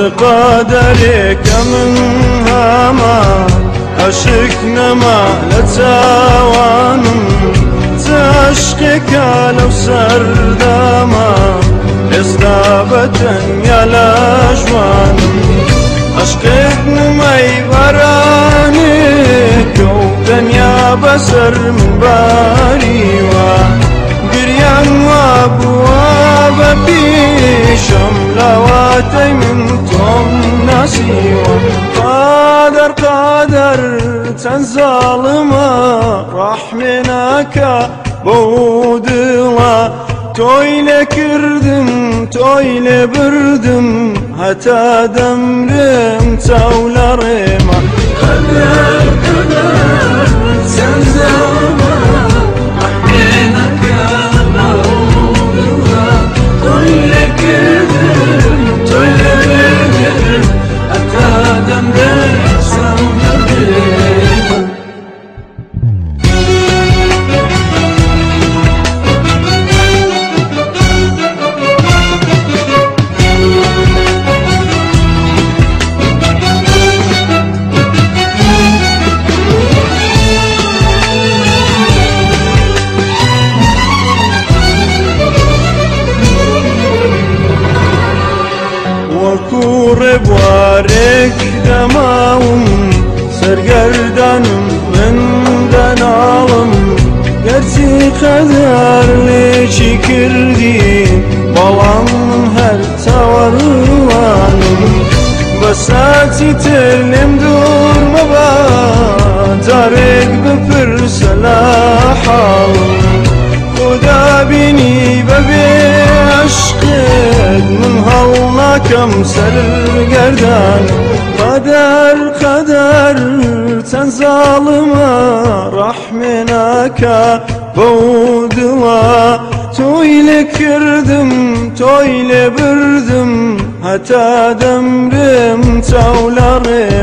تقدرك من هما عشقنا ما لتوان تعشقك لو سردما استابة يا لاجوان. عشقك ما يبرانك ودنيا بسر من باريوا قريان وابواب بيشم لواتي من قادر قادر چەند زاڵمە ڕحمێناکە بۆ دڵە. تۆی لەکردم تۆی لێ بردم هەتا دەمرم چاو لەڕێ وكور بوارك دماوم سرگردانم من دنالم گرچی قدر لیچی کردی بەڵام هەر چاوەڕوانم بەساتی Başım sarır gerdan Kader kader. Sen zalıma Rahminaka boğduma Toyle kirdim toyle bürdüm Hatta demrim tavlarım